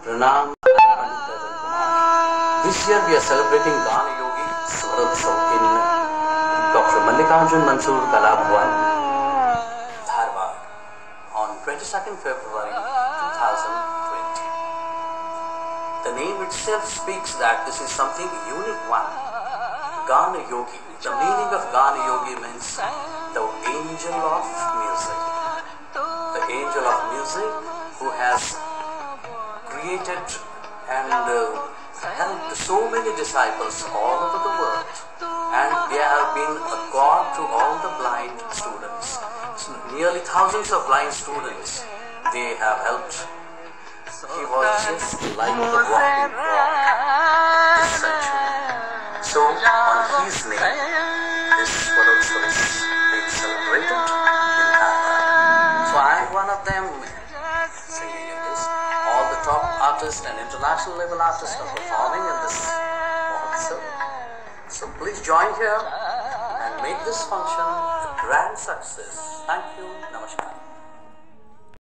Pranam. This year we are celebrating Gana Yogi Swaratsav in Dr. Mallikarjun Mansoor Kala Bhavan, Dharwad on 22nd February 2020. The name itself speaks that this is something unique one. Gana Yogi. The meaning of Gana Yogi means the angel of music. The angel of music who has created and uh, helped so many disciples all over the world. And they have been a god to all the blind students. So nearly thousands of blind students they have helped. He was just like the walking God this century. So on his name, this Swarotsava is being celebrated in Dhaka. So I am one of them singing in this. Artists and international level artists are performing in this Mahotsav. So please join here and make this function a grand success. Thank you. Namaskar.